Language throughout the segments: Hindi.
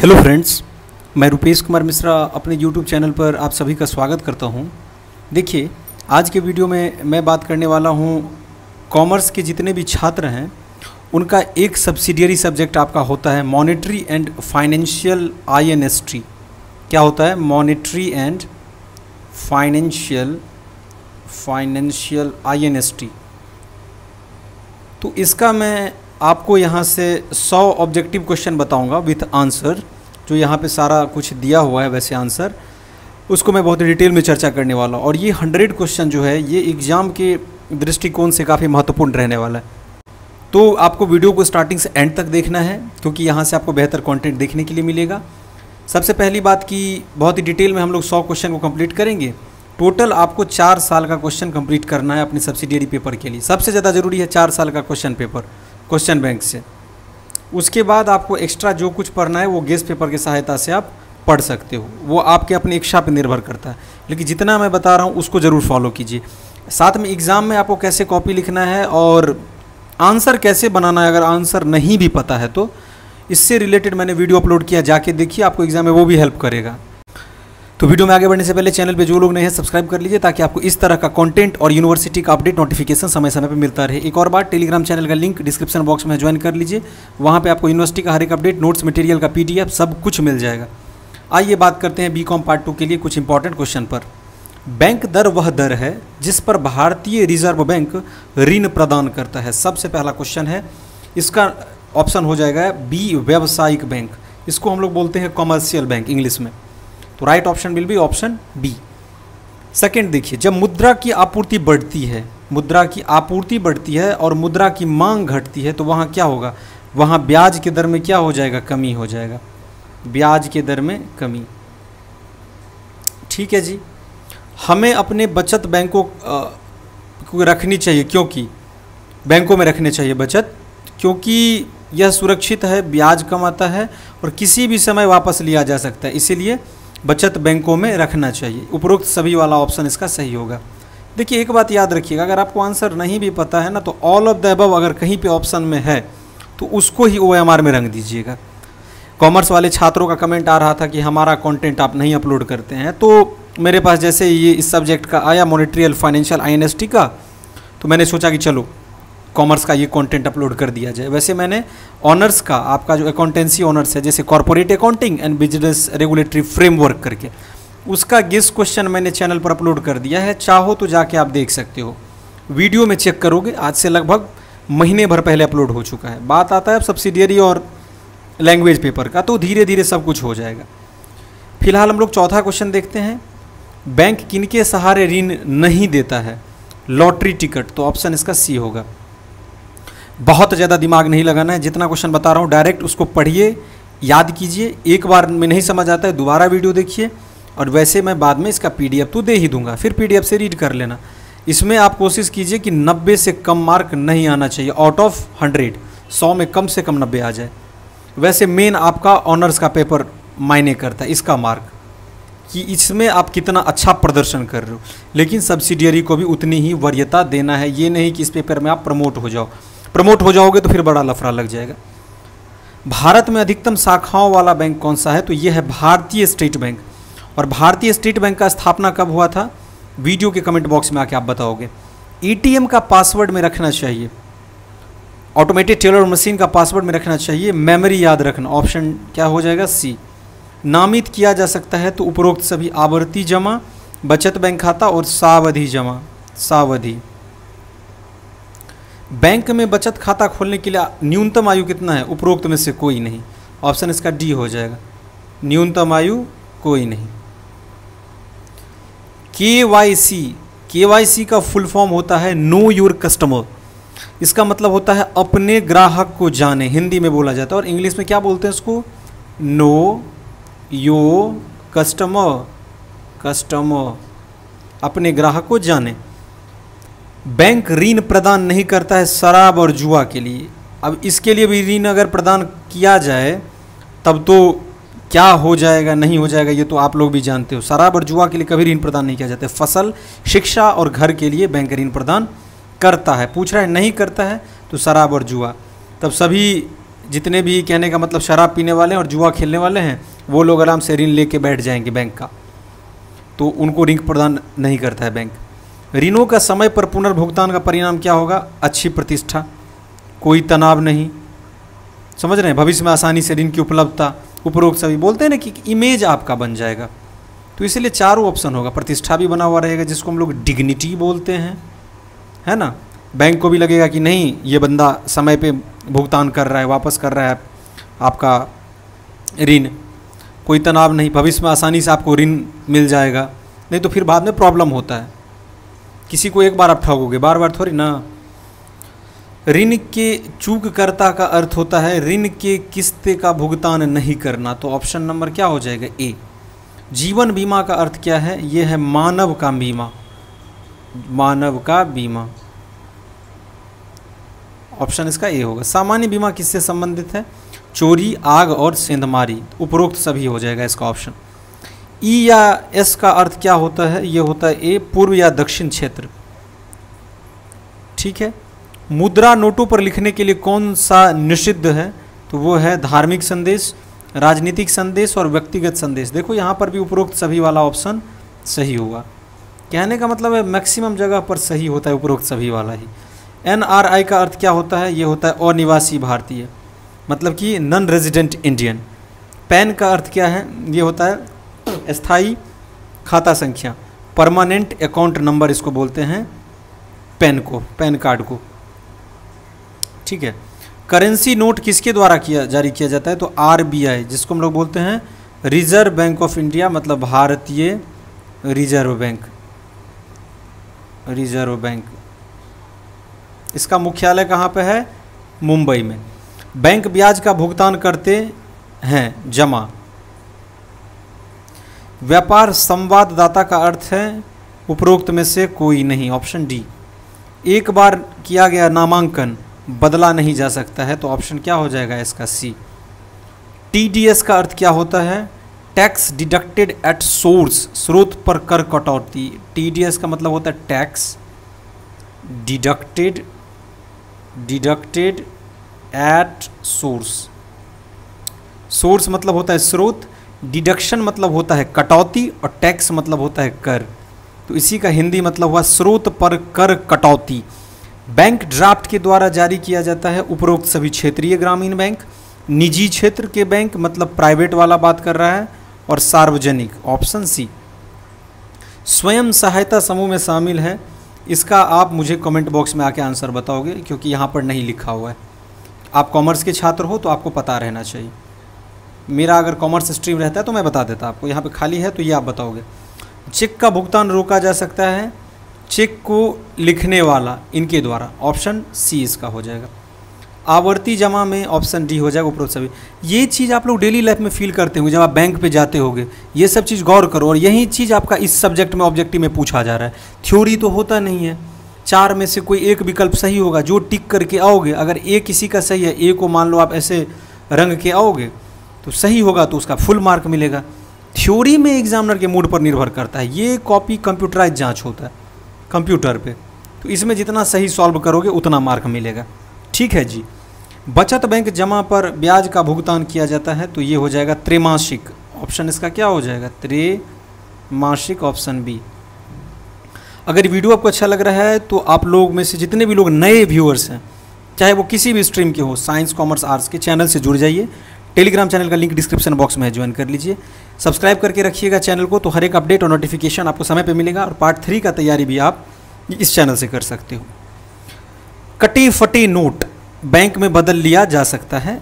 हेलो फ्रेंड्स मैं रुपेश कुमार मिश्रा अपने यूट्यूब चैनल पर आप सभी का स्वागत करता हूँ। देखिए, आज के वीडियो में मैं बात करने वाला हूँ कॉमर्स के जितने भी छात्र हैं, उनका एक सब्सिडियरी सब्जेक्ट आपका होता है monetary and financial I N S T क्या होता है? Monetary and financial financial I N S T तो इसका मैं आपको यहाँ से 100 ऑब्जेक्टिव क्वेश्चन बताऊँगा विथ आंसर जो यहाँ पे सारा कुछ दिया हुआ है वैसे आंसर उसको मैं बहुत डिटेल में चर्चा करने वाला हूँ। और ये 100 क्वेश्चन जो है, ये एग्ज़ाम के दृष्टिकोण से काफ़ी महत्वपूर्ण रहने वाला है। तो आपको वीडियो को स्टार्टिंग से एंड तक देखना है, क्योंकि यहाँ से आपको बेहतर कॉन्टेंट देखने के लिए मिलेगा। सबसे पहली बात कि बहुत ही डिटेल में हम लोग सौ क्वेश्चन को कंप्लीट करेंगे। टोटल आपको चार साल का क्वेश्चन कंप्लीट करना है अपने सब्सिडियरी पेपर के लिए। सबसे ज़्यादा ज़रूरी है चार साल का क्वेश्चन पेपर क्वेश्चन बैंक से। उसके बाद आपको एक्स्ट्रा जो कुछ पढ़ना है, वो गेस्ट पेपर की सहायता से आप पढ़ सकते हो। वो आपके अपनी इच्छा पर निर्भर करता है। लेकिन जितना मैं बता रहा हूँ, उसको ज़रूर फॉलो कीजिए। साथ में एग्ज़ाम में आपको कैसे कॉपी लिखना है और आंसर कैसे बनाना है, अगर आंसर नहीं भी पता है तो इससे रिलेटेड मैंने वीडियो अपलोड किया, जाके देखिए, आपको एग्ज़ाम में वो भी हेल्प करेगा। तो वीडियो में आगे बढ़ने से पहले चैनल पे जो लोग नहीं हैं सब्सक्राइब कर लीजिए ताकि आपको इस तरह का कंटेंट और यूनिवर्सिटी का अपडेट नोटिफिकेशन समय समय पे मिलता रहे। एक और बात टेलीग्राम चैनल का लिंक डिस्क्रिप्शन बॉक्स में ज्वाइन कर लीजिए। वहाँ पे आपको यूनिवर्सिटी का हर एक अपडेट नोट्स मटेरियल का पीडीएफ सब कुछ मिल जाएगा। आइए बात करते हैं बी पार्ट टू के लिए कुछ इंपॉर्टेंट क्वेश्चन पर। बैंक दर वह दर है जिस पर भारतीय रिज़र्व बैंक ऋण प्रदान करता है। सबसे पहला क्वेश्चन है, इसका ऑप्शन हो जाएगा बी व्यावसायिक बैंक। इसको हम लोग बोलते हैं कॉमर्शियल बैंक इंग्लिश में। तो right option will be option B second देखिए, जब मुद्रा की आपूर्ति बढ़ती है, मुद्रा की आपूर्ति बढ़ती है और मुद्रा की मांग घटती है तो वहाँ क्या होगा? वहाँ ब्याज के दर में क्या हो जाएगा? कमी हो जाएगा। ब्याज के दर में कमी। ठीक है जी? हमें अपने बचत बैंकों को रखनी चाहिए, क्योंकि बैंकों में रखने चाहिए बचत, क्योंकि यह सुरक्षित है, ब्याज कम आता है और किसी भी समय वापस लिया जा सकता है। इसीलिए बचत बैंकों में रखना चाहिए। उपरोक्त सभी वाला ऑप्शन इसका सही होगा। देखिए, एक बात याद रखिएगा, अगर आपको आंसर नहीं भी पता है ना तो ऑल ऑफ़ द अबव अगर कहीं पे ऑप्शन में है तो उसको ही ओएमआर में रंग दीजिएगा। कॉमर्स वाले छात्रों का कमेंट आ रहा था कि हमारा कंटेंट आप नहीं अपलोड करते हैं। तो मेरे पास जैसे ये इस सब्जेक्ट का आया मोनिट्रियल फाइनेंशियल आईएनएसटी का तो मैंने सोचा कि चलो कॉमर्स का ये कंटेंट अपलोड कर दिया जाए। वैसे मैंने ऑनर्स का, आपका जो अकाउंटेंसी ऑनर्स है, जैसे corporate accounting and business regulatory framework करके, उसका गेस्ट क्वेश्चन मैंने चैनल पर अपलोड कर दिया है। चाहो तो जाके आप देख सकते हो। वीडियो में चेक करोगे, आज से लगभग महीने भर पहले अपलोड हो चुका है। बात आता है अब सब्सिडियरी और लैंग्वेज पेपर का तो धीरे धीरे सब कुछ हो जाएगा। फ़िलहाल हम लोग चौथा क्वेश्चन देखते हैं। बैंक किनके सहारे ऋण नहीं देता है? लॉटरी टिकट तो ऑप्शन इसका सी होगा। बहुत ज़्यादा दिमाग नहीं लगाना है, जितना क्वेश्चन बता रहा हूँ डायरेक्ट उसको पढ़िए, याद कीजिए, एक बार में नहीं समझ आता है, दोबारा वीडियो देखिए, और वैसे मैं बाद में इसका पीडीएफ तो दे ही दूँगा, फिर पीडीएफ से रीड कर लेना। इसमें आप कोशिश कीजिए कि 90 से कम मार्क नहीं आना चाहिए आउट ऑफ़ 100 सौ में कम से कम 90 आ जाए। वैसे मेन आपका ऑनर्स का पेपर मायने करता है, इसका मार्क कि इसमें आप कितना अच्छा प्रदर्शन कर रहे हो। लेकिन सब्सिडियरी को भी उतनी ही वरीयता देना है, ये नहीं कि इस पेपर में आप प्रमोट हो जाओ। प्रमोट हो जाओगे तो फिर बड़ा लफड़ा लग जाएगा। भारत में अधिकतम शाखाओं वाला बैंक कौन सा है? तो यह है भारतीय स्टेट बैंक। और भारतीय स्टेट बैंक का स्थापना कब हुआ था? वीडियो के कमेंट बॉक्स में आके आप बताओगे। एटीएम का पासवर्ड में रखना चाहिए। ऑटोमेटेड टेलर मशीन का पासवर्ड में रखना चाहिए। मेमोरी याद रखना। ऑप्शन क्या हो जाएगा? सी। नामित किया जा सकता है तो उपरोक्त सभी आवर्ती जमा, बचत बैंक खाता और सावधि जमा। सावधि। बैंक में बचत खाता खोलने के लिए न्यूनतम आयु कितना है? उपरोक्त में से कोई नहीं। ऑप्शन इसका डी हो जाएगा। न्यूनतम आयु कोई नहीं। के वाई सी। के वाई सी का फुल फॉर्म होता है नो योर कस्टमर। इसका मतलब होता है अपने ग्राहक को जाने, हिंदी में बोला जाता है। और इंग्लिश में क्या बोलते हैं इसको नो यो कस्टमर। कस्टमर। अपने ग्राहक को जाने। बैंक ऋण प्रदान नहीं करता है शराब और जुआ के लिए। अब इसके लिए भी ऋण अगर प्रदान किया जाए, तब तो क्या हो जाएगा, नहीं हो जाएगा, ये तो आप लोग भी जानते हो। शराब और जुआ के लिए कभी ऋण प्रदान नहीं किया जाता है। फ़सल, शिक्षा और घर के लिए बैंक ऋण प्रदान करता है। पूछ रहा है, नहीं करता है तो शराब और जुआ। तब सभी जितने भी कहने का मतलब शराब पीने वाले हैं और जुआ खेलने वाले हैं, वो लोग आराम से ऋण लेके बैठ जाएँगे बैंक का। तो उनको ऋण प्रदान नहीं करता है बैंक। ऋणों का समय पर पुनर्भुगतान का परिणाम क्या होगा? अच्छी प्रतिष्ठा, कोई तनाव नहीं। समझ रहे हैं? भविष्य में आसानी से ऋण की उपलब्धता, उपरोक्त सभी। बोलते हैं ना कि इमेज आपका बन जाएगा। तो इसलिए चारों ऑप्शन होगा। प्रतिष्ठा भी बना हुआ रहेगा, जिसको हम लोग डिग्निटी बोलते हैं। है ना? बैंक को भी लगेगा कि नहीं, ये बंदा समय पे भुगतान कर रहा है, वापस कर रहा है आपका ऋण। कोई तनाव नहीं। भविष्य में आसानी से आपको ऋण मिल जाएगा। नहीं तो फिर बाद में प्रॉब्लम होता है। किसी को एक बार आप ठगोगे, बार बार थोड़ी ना। ऋण के चूककर्ता का अर्थ होता है, ऋण के किस्ते का भुगतान नहीं करना। तो ऑप्शन नंबर क्या हो जाएगा? ए, जीवन बीमा का अर्थ क्या है? यह है मानव का बीमा। मानव का बीमा। ऑप्शन इसका ए होगा। सामान्य बीमा किससे संबंधित है? चोरी, आग और सेंधमारी। उपरोक्त सभी हो जाएगा इसका ऑप्शन। ई या एस का अर्थ क्या होता है? ये होता है ए, पूर्व या दक्षिण क्षेत्र। ठीक है? मुद्रा नोटों पर लिखने के लिए कौन सा निषिद्ध है? तो वो है धार्मिक संदेश, राजनीतिक संदेश और व्यक्तिगत संदेश। देखो, यहाँ पर भी उपरोक्त सभी वाला ऑप्शन सही होगा। कहने का मतलब है मैक्सिमम जगह पर सही होता है, उपरोक्त सभी वाला ही। एन आर आई का अर्थ क्या होता है? ये होता है अनिवासी भारतीय। मतलब कि नॉन रेजिडेंट इंडियन पैन का अर्थ क्या है? ये होता है स्थायी खाता संख्या। परमानेंट अकाउंट नंबर इसको बोलते हैं पैन को पैन कार्ड को। ठीक है? करेंसी नोट किसके द्वारा किया, जारी किया जाता है? तो आरबीआई जिसको हम लोग बोलते हैं रिज़र्व बैंक ऑफ़ इंडिया मतलब भारतीय रिज़र्व बैंक रिज़र्व बैंक इसका मुख्यालय कहाँ पे है? मुंबई में। बैंक ब्याज का भुगतान करते हैं, जमा। व्यापार संवाददाता का अर्थ है, उपरोक्त में से कोई नहीं। ऑप्शन डी, एक बार किया गया नामांकन बदला नहीं जा सकता है तो ऑप्शन क्या हो जाएगा इसका सी। टीडीएस का अर्थ क्या होता है? टैक्स डिडक्टेड एट सोर्स, स्रोत पर कर कटौती। टीडीएस का मतलब होता है tax deducted deducted at source. Source मतलब होता है स्रोत डिडक्शन मतलब होता है कटौती और टैक्स मतलब होता है कर। तो इसी का हिंदी मतलब हुआ स्रोत पर कर कटौती। बैंक ड्राफ्ट के द्वारा जारी किया जाता है। उपरोक्त सभी क्षेत्रीय ग्रामीण बैंक, निजी क्षेत्र के बैंक मतलब प्राइवेट वाला बात कर रहा है और सार्वजनिक, ऑप्शन सी। स्वयं सहायता समूह में शामिल है। इसका आप मुझे कमेंट बॉक्स में आके आंसर बताओगे, क्योंकि यहाँ पर नहीं लिखा हुआ है। आप कॉमर्स के छात्र हो तो आपको पता रहना चाहिए। मेरा अगर कॉमर्स स्ट्रीम रहता है तो मैं बता देता आपको। यहाँ पे खाली है तो ये आप बताओगे। चेक का भुगतान रोका जा सकता है। चेक को लिखने वाला इनके द्वारा ऑप्शन सी इसका हो जाएगा। आवर्ती जमा में ऑप्शन डी हो जाएगा उपरोक्त सभी ये चीज़ आप लोग डेली लाइफ में फील करते होंगे, जब आप बैंक पे जाते होंगे। ये सब चीज़ गौर करो और यही चीज़ आपका इस सब्जेक्ट में ऑब्जेक्टिव में पूछा जा रहा है। थ्योरी तो होता नहीं है। चार में से कोई एक विकल्प सही होगा, जो टिक करके आओगे। अगर ए किसी का सही है ए को मान लो आप ऐसे रंग के आओगे तो सही होगा तो उसका फुल मार्क मिलेगा। थ्योरी में एग्जामिनर के मूड पर निर्भर करता है। ये कॉपी कंप्यूटराइज जाँच होता है कंप्यूटर पे। तो इसमें जितना सही सॉल्व करोगे, उतना मार्क मिलेगा। ठीक है जी। बचत बैंक जमा पर ब्याज का भुगतान किया जाता है तो ये हो जाएगा त्रैमासिक। ऑप्शन इसका क्या हो जाएगा? त्रैमासिक ऑप्शन बी अगर वीडियो आपको अच्छा लग रहा है तो आप लोग में से जितने भी लोग नए व्यूअर्स हैं, चाहे वो किसी भी स्ट्रीम के हो साइंस कॉमर्स आर्ट्स के चैनल से जुड़ जाइए। टेलीग्राम चैनल का लिंक डिस्क्रिप्शन बॉक्स में है, ज्वाइन कर लीजिए। सब्सक्राइब करके रखिएगा चैनल को तो हर एक अपडेट और नोटिफिकेशन आपको समय पर मिलेगा और पार्ट थ्री का तैयारी भी आप इस चैनल से कर सकते हो। कटी फटी नोट, बैंक में बदल लिया जा सकता है।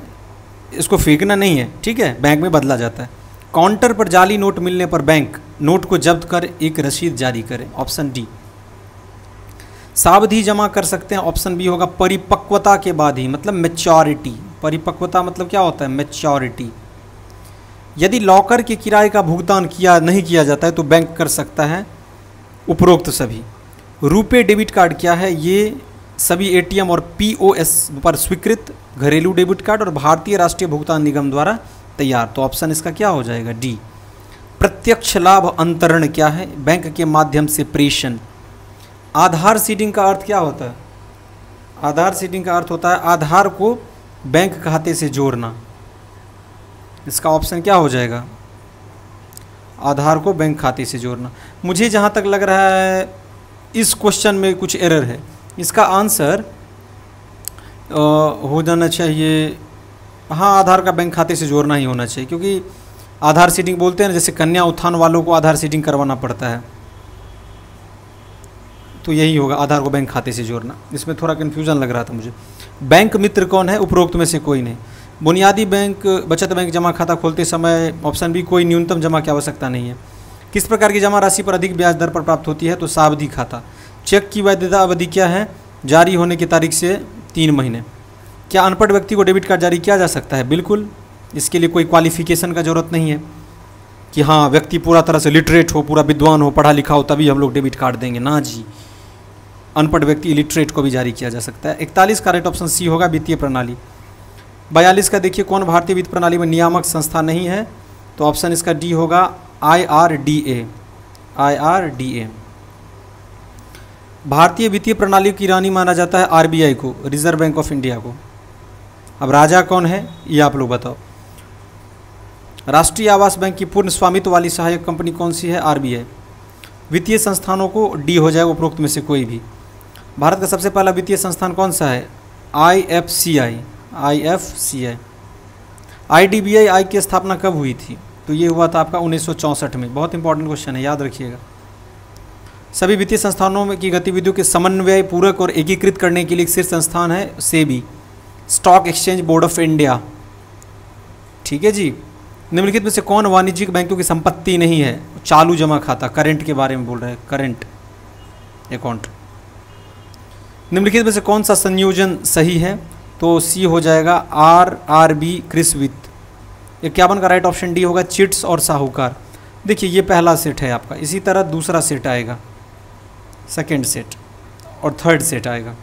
इसको फेंकना नहीं है, ठीक है? बैंक में बदला जाता है। काउंटर पर जाली नोट मिलने पर बैंक नोट को जब्त कर एक रसीद जारी करे, ऑप्शन डी। सावधि जमा कर सकते हैं, ऑप्शन बी होगा परिपक्वता के बाद ही मतलब मेच्योरिटी परिपक्वता मतलब क्या होता है? मेच्योरिटी यदि लॉकर के किराए का भुगतान किया, नहीं किया जाता है तो बैंक कर सकता है उपरोक्त सभी। रुपे डेबिट कार्ड क्या है? ये सभी एटीएम और पीओएस पर स्वीकृत घरेलू डेबिट कार्ड और भारतीय राष्ट्रीय भुगतान निगम द्वारा तैयार। तो ऑप्शन इसका क्या हो जाएगा? डी प्रत्यक्ष लाभ अंतरण क्या है? बैंक के माध्यम से प्रेषण। आधार सीडिंग का अर्थ क्या होता है? आधार सीडिंग का अर्थ होता है, आधार को बैंक खाते से जोड़ना। इसका ऑप्शन क्या हो जाएगा? आधार को बैंक खाते से जोड़ना। मुझे जहाँ तक लग रहा है, इस क्वेश्चन में कुछ एरर है। इसका आंसर हो जाना चाहिए। हाँ आधार का बैंक खाते से जोड़ना ही होना चाहिए, क्योंकि आधार सीटिंग बोलते हैं ना, जैसे कन्या उत्थान वालों को आधार सीटिंग करवाना पड़ता है। तो यही होगा, आधार को बैंक खाते से जोड़ना। इसमें थोड़ा कन्फ्यूज़न लग रहा था मुझे। बैंक मित्र कौन है? उपरोक्त में से कोई नहीं। बुनियादी बैंक बचत बैंक जमा खाता खोलते समय ऑप्शन बी कोई न्यूनतम जमा की आवश्यकता नहीं है। किस प्रकार की जमा राशि पर अधिक ब्याज दर पर प्राप्त होती है? तो सावधि खाता। चेक की वैधता अवधि क्या है? जारी होने की तारीख से तीन महीने। क्या अनपढ़ व्यक्ति को डेबिट कार्ड जारी किया जा सकता है? बिल्कुल। इसके लिए कोई क्वालिफिकेशन का ज़रूरत नहीं है। कि हाँ व्यक्ति पूरा तरह से लिटरेट हो, पूरा विद्वान हो, पढ़ा लिखा हो, तभी हम लोग डेबिट कार्ड देंगे। ना जी। अनपढ़ व्यक्ति इलिटरेट को भी जारी किया जा सकता है। इकतालीस का राइट ऑप्शन सी होगा वित्तीय प्रणाली। बयालीस का देखिए कौन भारतीय वित्त प्रणाली में नियामक संस्था नहीं है तो ऑप्शन इसका डी होगा I R D A I R D A भारतीय वित्तीय प्रणाली की रानी माना जाता है आरबीआई को रिज़र्व बैंक ऑफ़ इंडिया को। अब राजा कौन है, ये आप लोग बताओ। राष्ट्रीय आवास बैंक की पूर्ण स्वामित्व वाली सहायक कंपनी कौन सी है आरबीआई वित्तीय संस्थानों को डी हो जाएगा उपरोक्त में से कोई भी। भारत का सबसे पहला वित्तीय संस्थान कौन सा है? I F C I I F C I I D B I I की स्थापना कब हुई थी? तो ये हुआ था आपका उन्नीस सौ चौंसठ में। बहुत इंपॉर्टेंट क्वेश्चन है, याद रखिएगा। सभी वित्तीय संस्थानों में की गतिविधियों के समन्वय पूरक और एकीकृत करने के लिए एक शीर्ष संस्थान है SEBI, stock exchange board of India. ठीक है जी? निम्नलिखित में से कौन वाणिज्यिक बैंकों की संपत्ति नहीं है? चालू जमा खाता करेंट के बारे में बोल रहे हैं करेंट अकाउंट निम्नलिखित में से कौन सा संयोजन सही है? तो सी हो जाएगा आर आर बी क्रिस विथ इक्यावन का राइट ऑप्शन डी होगा? चिट्स और साहूकार. देखिए, ये पहला सेट है आपका. इसी तरह दूसरा सेट आएगा. सेकेंड सेट और थर्ड सेट आएगा.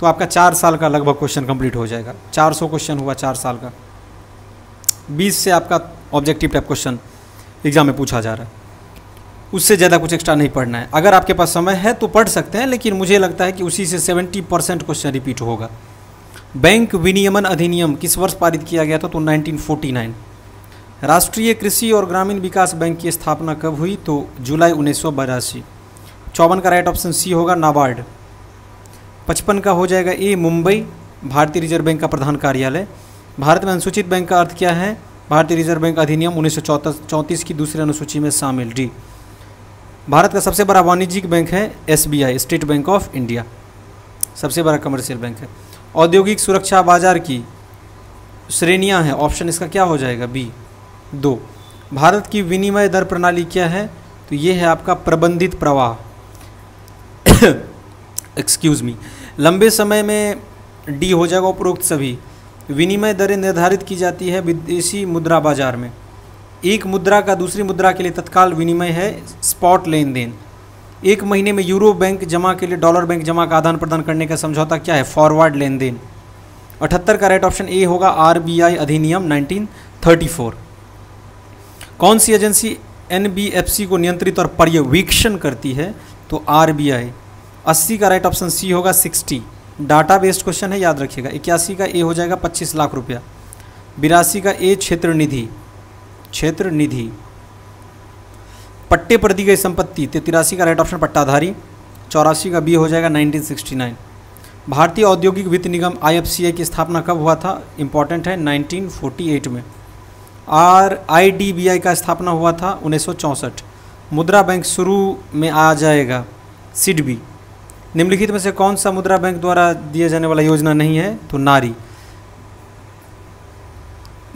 तो आपका चार साल का लगभग क्वेश्चन कंप्लीट हो जाएगा. चार सौ क्वेश्चन हुआ चार साल का. बीस से आपका ऑब्जेक्टिव टाइप क्वेश्चन एग्ज़ाम में पूछा जा रहा है. उससे ज़्यादा कुछ एक्स्ट्रा नहीं पढ़ना है। अगर आपके पास समय है तो पढ़ सकते हैं, लेकिन मुझे लगता है कि उसी से सेवेंटी परसेंट क्वेश्चन रिपीट होगा। बैंक विनियमन अधिनियम किस वर्ष पारित किया गया था? तो 1949 राष्ट्रीय कृषि और ग्रामीण विकास बैंक की स्थापना कब हुई? तो जुलाई उन्नीस सौ चौवन का राइट ऑप्शन सी होगा, नाबार्ड। पचपन का हो जाएगा ए मुंबई। भारतीय रिज़र्व बैंक का प्रधान कार्यालय। भारत में अनुसूचित बैंक का अर्थ क्या है? भारतीय रिज़र्व बैंक अधिनियम उन्नीस चौंतीस की दूसरी अनुसूची में शामिल। डी भारत का सबसे बड़ा वाणिज्यिक बैंक है SBI, state bank of India. सबसे बड़ा कमर्शियल बैंक है। औद्योगिक सुरक्षा बाज़ार की श्रेणियाँ हैं। ऑप्शन इसका क्या हो जाएगा? बी, दो। भारत की विनिमय दर प्रणाली क्या है? तो ये है आपका प्रबंधित प्रवाह। एक्सक्यूज़ मी लंबे समय में डी हो जाएगा उपरोक्त सभी। विनिमय दरें निर्धारित की जाती है विदेशी मुद्रा बाज़ार में। एक मुद्रा का दूसरी मुद्रा के लिए तत्काल विनिमय है स्पॉट लेन देन एक महीने में यूरो बैंक जमा के लिए, डॉलर बैंक जमा का आदान प्रदान करने का समझौता क्या है? फॉरवर्ड लेन देन अठहत्तर का राइट ऑप्शन ए होगा आरबीआई अधिनियम 1934 कौन सी एजेंसी एनबीएफसी को नियंत्रित और पर्यवेक्षण करती है? तो आरबीआई। 80 का राइट ऑप्शन सी होगा 60 डाटा बेस्ड क्वेश्चन है, याद रखिएगा। इक्यासी का ए हो जाएगा 25 लाख रुपया। बिरासी का ए क्षेत्र निधि। क्षेत्र निधि। पट्टे पर दी गई संपत्ति, तिरासी का राइट ऑप्शन पट्टाधारी, चौरासी का बी हो जाएगा 1969 भारतीय औद्योगिक वित्त निगम आई की स्थापना कब हुआ था? इंपॉर्टेंट है 1948 में। आर आई का स्थापना हुआ था उन्नीस मुद्रा बैंक शुरू में आ जाएगा सिडबी। निम्नलिखित में से कौन सा मुद्रा बैंक द्वारा दिया जाने वाला योजना नहीं है? तो नारी।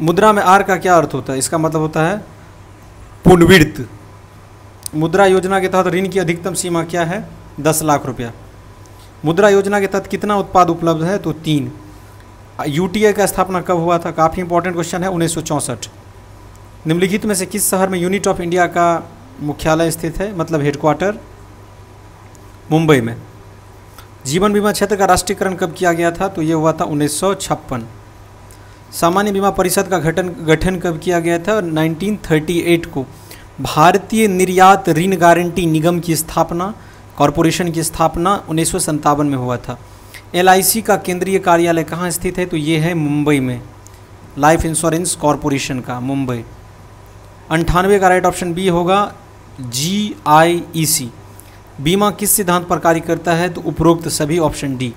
मुद्रा में आर का क्या अर्थ होता है? इसका मतलब होता है पुनविर्त। मुद्रा योजना के तहत ऋण की अधिकतम सीमा क्या है? दस लाख रुपया। मुद्रा योजना के तहत कितना उत्पाद उपलब्ध है? तो तीन। यू का स्थापना कब हुआ था? काफ़ी इंपॉर्टेंट क्वेश्चन है, उन्नीस सौ चौंसठ। निम्नलिखित में से किस शहर में यूनिट ऑफ़ इंडिया का मुख्यालय स्थित है? मतलब हेडक्वार्टर मुंबई में। जीवन बीमा क्षेत्र का राष्ट्रीयकरण कब किया गया था? तो ये हुआ था उन्नीस सौ छप्पन। सामान्य बीमा परिषद का गठन गठन कब किया गया था? 1938 को। भारतीय निर्यात ऋण गारंटी निगम की स्थापना, कॉरपोरेशन की स्थापना उन्नीस में हुआ था। एलआईसी का केंद्रीय कार्यालय कहाँ स्थित है? तो ये है मुंबई में। लाइफ इंश्योरेंस कॉरपोरेशन का, मुंबई। अंठानवे का राइट ऑप्शन बी होगा जी आई ई सी। बीमा किस सिद्धांत पर कार्य करता है? तो उपरोक्त सभी ऑप्शन डी।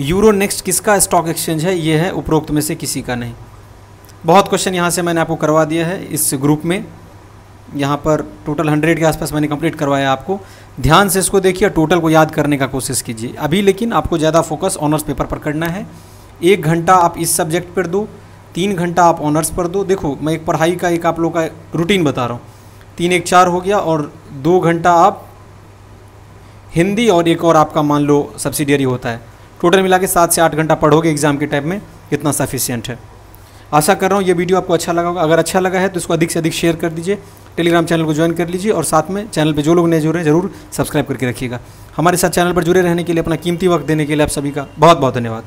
यूरो नेक्स्ट किसका स्टॉक एक्सचेंज है? ये है उपरोक्त में से किसी का नहीं। बहुत क्वेश्चन यहाँ से मैंने आपको करवा दिया है इस ग्रुप में। यहाँ पर टोटल हंड्रेड के आसपास मैंने कंप्लीट करवाया आपको। ध्यान से इसको देखिए टोटल को याद करने का कोशिश कीजिए। अभी लेकिन आपको ज़्यादा फोकस ऑनर्स पेपर पर करना है। एक घंटा आप इस सब्जेक्ट पर दो, तीन घंटा आप ऑनर्स पर दो। देखो, मैं एक पढ़ाई का, एक आप लोग का रूटीन बता रहा हूँ। तीन एक चार हो गया और दो घंटा आप हिंदी और एक और आपका मान लो सब्सिडियरी होता है। टोटल मिला के सात से आठ घंटा पढ़ोगे एग्ज़ाम के टाइम में इतना सफिशियंट है। आशा कर रहा हूँ ये वीडियो आपको अच्छा लगा होगा। अगर अच्छा लगा है तो इसको अधिक से अधिक शेयर कर दीजिए टेलीग्राम चैनल को ज्वाइन कर लीजिए और साथ में चैनल पे जो लोग नए जुड़े हैं, ज़रूर सब्सक्राइब करके रखिएगा। हमारे साथ चैनल पर जुड़े रहने के लिए अपना कीमती वक्त देने के लिए आप सभी का बहुत बहुत धन्यवाद।